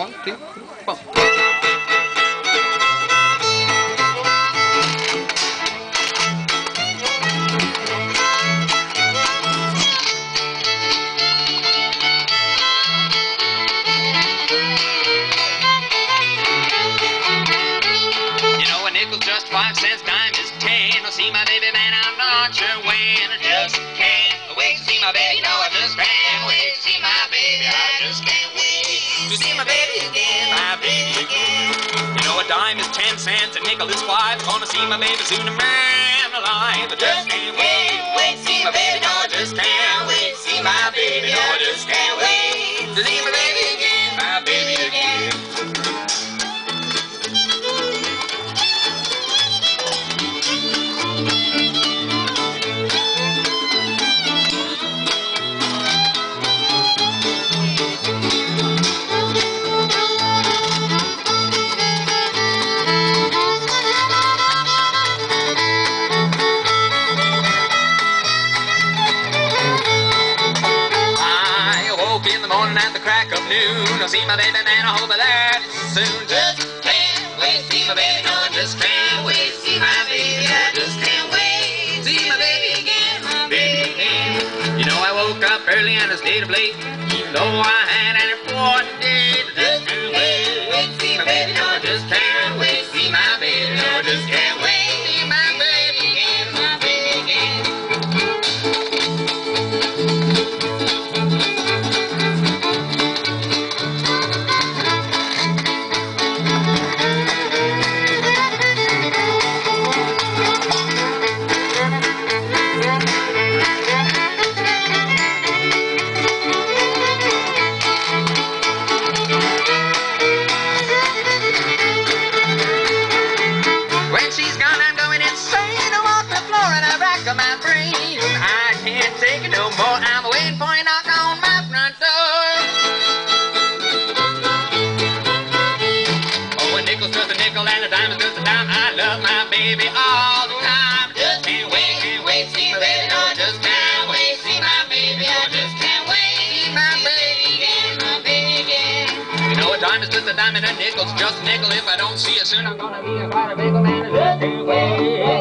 One, two, three, four. You know a nickel's just five cents, dime is ten. I'll see my baby man, I'm not sure when. I just can't wait to see my baby. No, dime is ten cents, a nickel is five. Gonna see my baby soon, a man alive. I just can't wait, wait see my baby. No, I just can't wait see my baby. No, I just can't wait see my baby the crack of noon. I see my baby man, I hope that soon. Just can't wait see my baby. No, I just can't wait see my baby. I just can't wait see my baby again, my baby again. You know, I woke up early and I stayed up late. Even though I had an important I my brain. I can't take it no more. I'm waiting for a knock on my front door. Oh, a nickel's just a nickel and a dime is just a dime. I love my baby all the time. Just can't wait, can't wait see my baby. No, just can't wait see my baby. I just can't wait see my baby my baby again. You know, a dime just a dime and a nickel's just a nickel. If I don't see you soon, I'm gonna be a quite a big man. Just can't